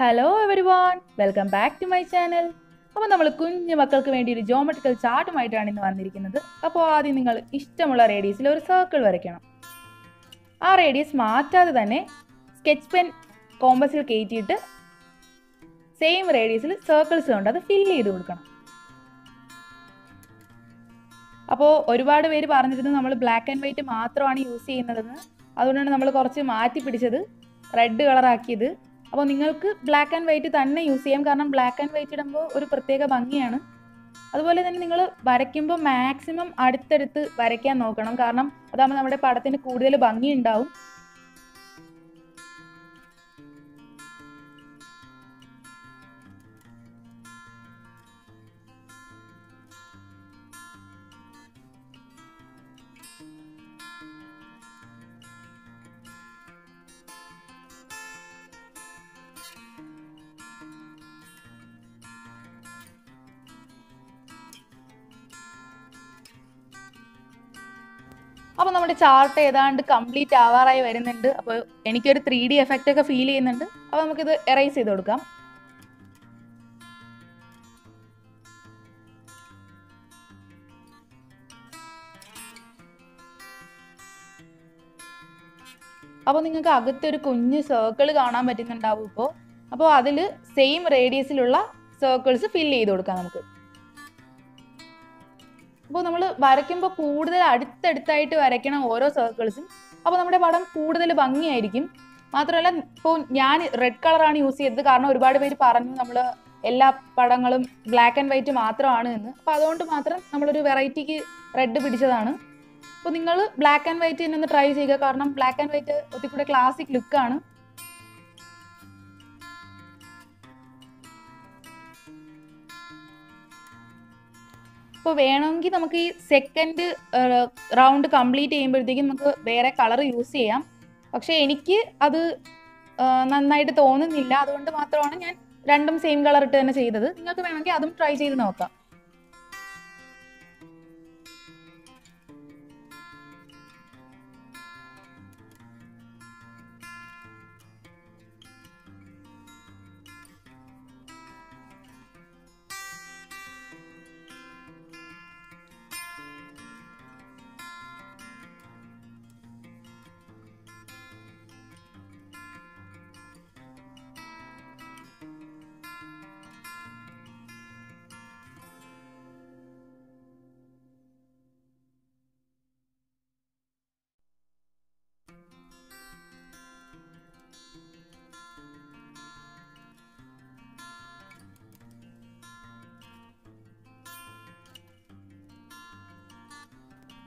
Hello everyone welcome back to my channel അപ്പോൾ നമ്മൾ കുഞ്ഞു മക്കൾക്ക് വേണ്ടി ഒരു ജോമെട്രിക്കൽ ചാർട്ടുമായിട്ടാണ് ഇന്ന് വന്നിരിക്കുന്നത്. അപ്പോൾ ആദ്യം നിങ്ങൾ ഇഷ്ടമുള്ള റേഡിയസിൽ ഒരു സർക്കിൾ വരയ്ക്കണം. ആ റേഡിയസ് മാറ്റാതെ തന്നെ സ്കെച്ച് പെൻ കോമ്പസിൽ കയറ്റിയിട്ട് സെയിം റേഡിയസിൽ സർക്കിൾസ് കൊണ്ട് അത് ഫില്ല് ചെയ്ത് കൊടുക്കണം. അപ്പോൾ ഒരുപാട് പേര് പറഞ്ഞിരുന്നു നമ്മൾ ബ്ലാക്ക് ആൻഡ് വൈറ്റ് മാത്രമാണ് യൂസ് ചെയ്യുന്നതെന്ന്. അതുകൊണ്ടാണ് നമ്മൾ കുറച്ച് മാറ്റി പിടിച്ചത്. റെഡ് കളറാക്കിയത് അപ്പോൾ നിങ്ങൾക്ക് ബ്ലാക്ക് ആൻഡ് വൈറ്റ് തന്നെ യൂസ് ചെയ്യാം. കാരണം ബ്ലാക്ക് ആൻഡ് വൈറ്റ് ഇടുമ്പോൾ ഒരു പ്രത്യേക ഭംഗിയാണ്. അതുപോലെ തന്നെ നിങ്ങൾ വരയ്ക്കുമ്പോൾ മാക്സിമം അടുത്തടുത്ത് വരയ്ക്കാൻ നോക്കണം. കാരണം അതാകുമ്പോൾ നമ്മുടെ പടത്തിന് കൂടുതൽ ഭംഗി ഉണ്ടാവും അപ്പോൾ നമ്മുടെ ചാർട്ട് ഏതാണ്ട് കംപ്ലീറ്റ് ആവാറായി വരുന്നുണ്ട്. അപ്പോൾ എനിക്കൊരു ത്രീ ഡി എഫക്റ്റ് ഒക്കെ ഫീൽ ചെയ്യുന്നുണ്ട്. അപ്പോൾ നമുക്കിത് എറൈസ് ചെയ്ത് കൊടുക്കാം. അപ്പോൾ നിങ്ങൾക്ക് അകത്തൊരു കുഞ്ഞ് സർക്കിൾ കാണാൻ പറ്റുന്നുണ്ടാവും ഇപ്പോൾ അപ്പോൾ അതിൽ സെയിം റേഡിയസിലുള്ള സർക്കിൾസ് ഫില്ല് ചെയ്ത് കൊടുക്കാം നമുക്ക്. അപ്പോൾ നമ്മൾ വരയ്ക്കുമ്പോൾ കൂടുതൽ അടുത്തടുത്തായിട്ട് വരയ്ക്കണം ഓരോ സർക്കിൾസും അപ്പോൾ നമ്മുടെ പടം കൂടുതൽ ഭംഗിയായിരിക്കും. മാത്രമല്ല ഇപ്പോൾ ഞാൻ റെഡ് കളറാണ് യൂസ് ചെയ്തത്. കാരണം ഒരുപാട് പേര് പറഞ്ഞു നമ്മൾ എല്ലാ പടങ്ങളും ബ്ലാക്ക് ആൻഡ് വൈറ്റ് മാത്രമാണ് എന്ന്. അപ്പോൾ അതുകൊണ്ട് മാത്രം നമ്മളൊരു വെറൈറ്റിക്ക് റെഡ് പിടിച്ചതാണ്. അപ്പോൾ നിങ്ങൾ ബ്ലാക്ക് ആൻഡ് വൈറ്റ് തന്നെ ഒന്ന് ട്രൈ ചെയ്യുക. കാരണം ബ്ലാക്ക് ആൻഡ് വൈറ്റ് ഒത്തിരി കൂടെ ക്ലാസിക് ലുക്കാണ് ഇപ്പോൾ വേണമെങ്കിൽ നമുക്ക് ഈ സെക്കൻഡ് റൗണ്ട് കംപ്ലീറ്റ് ചെയ്യുമ്പോഴത്തേക്കും നമുക്ക് വേറെ കളർ യൂസ് ചെയ്യാം. പക്ഷേ എനിക്ക് അത് നന്നായിട്ട് തോന്നുന്നില്ല. അതുകൊണ്ട് മാത്രമാണ് ഞാൻ രണ്ടും സെയിം കളർ ഇട്ട് തന്നെ ചെയ്തത്. നിങ്ങൾക്ക് വേണമെങ്കിൽ അതും ട്രൈ ചെയ്ത് നോക്കാം.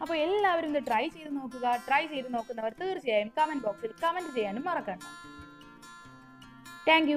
അപ്പോൾ എല്ലാവരും ഇത് ട്രൈ ചെയ്ത് നോക്കുക ട്രൈ ചെയ്ത് നോക്കുന്നവർ തീർച്ചയായും കമന്റ് ബോക്സിൽ കമന്റ് ചെയ്യാനും മറക്കണ്ട. താങ്ക്